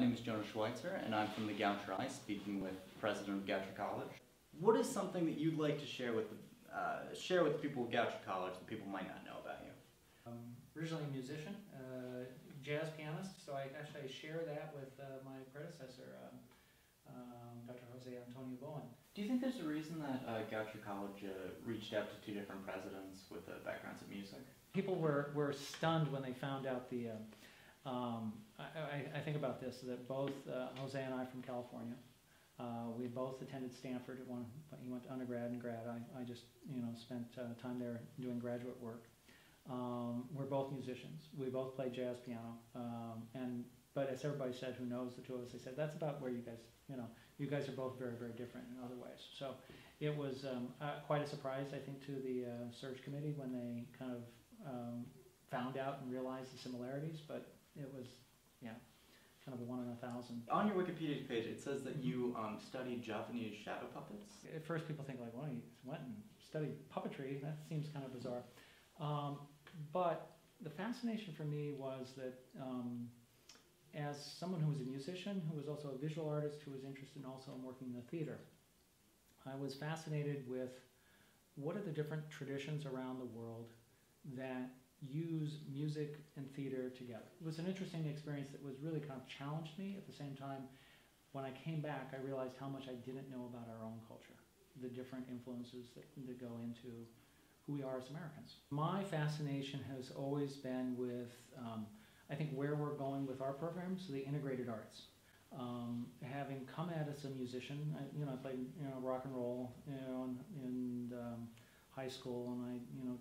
name is Jonah Schweitzer, and I'm from the Goucher Eye, speaking with President of Goucher College. What is something that you'd like to share with the, uh, share with the people of Goucher College that people might not know about you? Um, originally a musician, uh, jazz pianist, so I actually share that with uh, my predecessor, um, um, Dr. Jose Antonio Bowen. Do you think there's a reason that uh, Goucher College uh, reached out to two different presidents with uh, backgrounds in music? People were, were stunned when they found out the. Um, I, I, I think about this that both uh, Jose and I from California. Uh, we both attended Stanford. At one, he went to undergrad and grad. I, I just you know spent uh, time there doing graduate work. Um, we're both musicians. We both play jazz piano. Um, and but as everybody said, who knows the two of us, they said that's about where you guys you know you guys are both very very different in other ways. So it was um, uh, quite a surprise I think to the uh, search committee when they kind of um, found out and realized the similarities. But it was yeah kind of a one in a thousand. On your Wikipedia page, it says that you um, studied Japanese shadow puppets. At first, people think like, well, he went and studied puppetry. That seems kind of bizarre. Um, but the fascination for me was that um, as someone who was a musician, who was also a visual artist, who was interested also in working in the theater, I was fascinated with what are the different traditions around the world that use music and theater together. It was an interesting experience that was really kind of challenged me. At the same time, when I came back, I realized how much I didn't know about our own culture, the different influences that, that go into who we are as Americans. My fascination has always been with, um, I think, where we're going with our programs, the integrated arts. Um, having come at as a musician, I, you know, I played you know rock and roll, you know, in, in um, high school, and I you know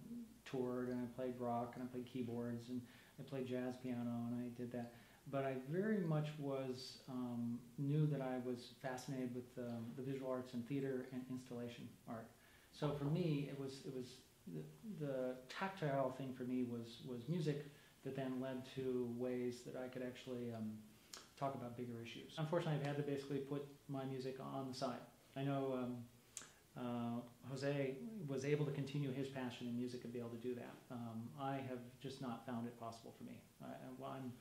toured and I played rock and I played keyboards and I played jazz piano and I did that. But I very much was um, knew that I was fascinated with um, the visual arts and theater and installation art. So for me, it was it was the, the tactile thing for me was was music that then led to ways that I could actually um, talk about bigger issues. Unfortunately, I've had to basically put my music on the side. I know um, uh, Jose was able to continue his passion in music and be able to do that. Um, I have just not found it possible for me. I, I'm,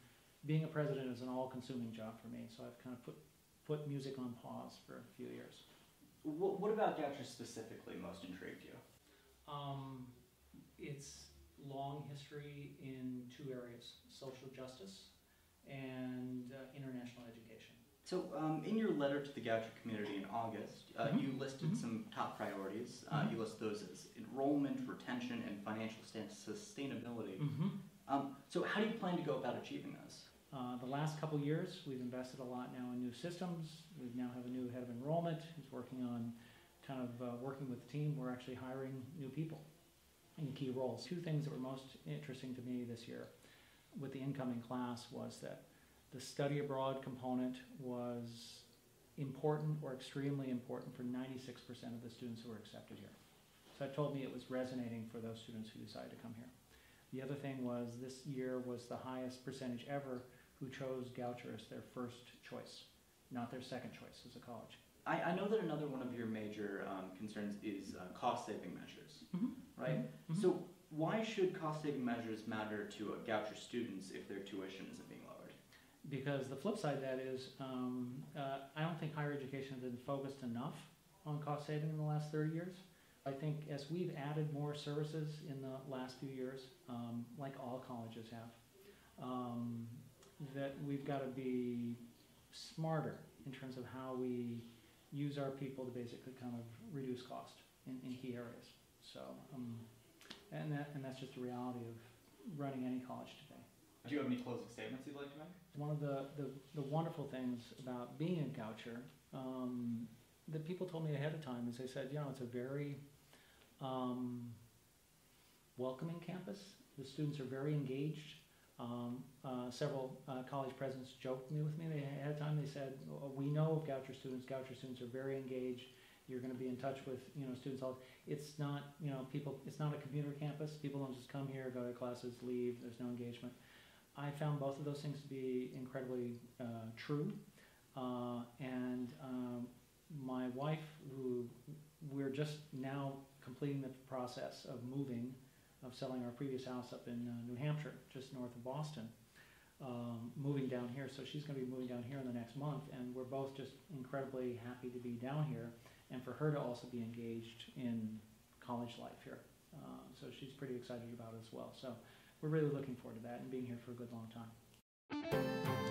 being a president is an all-consuming job for me, so I've kind of put put music on pause for a few years. What, what about Goucher specifically most intrigued you? Um, its long history in two areas: social justice and uh, international education. So, um, in your letter to the Goucher community in August, uh, Mhm. you listed Mhm. some top priorities. Uh, Mhm. You list those as enrollment, retention, and financial sustainability. Mm-hmm. Um, so, how do you plan to go about achieving those? Uh, the last couple years, we've invested a lot now in new systems. We now have a new head of enrollment who's working on kind of uh, working with the team. We're actually hiring new people in key roles. Two things that were most interesting to me this year with the incoming class was that the study abroad component was important or extremely important for 96% of the students who were accepted here. So that told me it was resonating for those students who decided to come here. The other thing was this year was the highest percentage ever who chose Goucher as their first choice, not their second choice as a college. I, I know that another one of your major um, concerns is uh, cost saving measures, Mhm. right? Mhm. So, why should cost saving measures matter to uh, Goucher students if their tuition isn't being? Because the flip side of that is, um, uh, I don't think higher education has been focused enough on cost saving in the last 30 years. I think as we've added more services in the last few years, um, like all colleges have, um, that we've got to be smarter in terms of how we use our people to basically kind of reduce cost in, in key areas. So, um, and that, and that's just the reality of running any college today. Do you have any closing statements you'd like to make? One of the, the, the wonderful things about being a Goucher um, that people told me ahead of time is they said, you know, it's a very um, welcoming campus. The students are very engaged. Um, uh, several uh, college presidents joked me with me they, ahead of time. They said, "Oh, "We know of Goucher students. Goucher students are very engaged. You're going to be in touch with you know students all. It's not you know people. It's not a commuter campus. People don't just come here, go to classes, leave. There's no engagement." I found both of those things to be incredibly uh, true. Uh, and um, my wife, who we're just now completing the process of moving, of selling our previous house up in uh, New Hampshire, just north of Boston, um, moving down here. So she's going to be moving down here in the next month, and we're both just incredibly happy to be down here, and for her to also be engaged in college life here. Uh, so she's pretty excited about it as well. So we're really looking forward to that and being here for a good long time.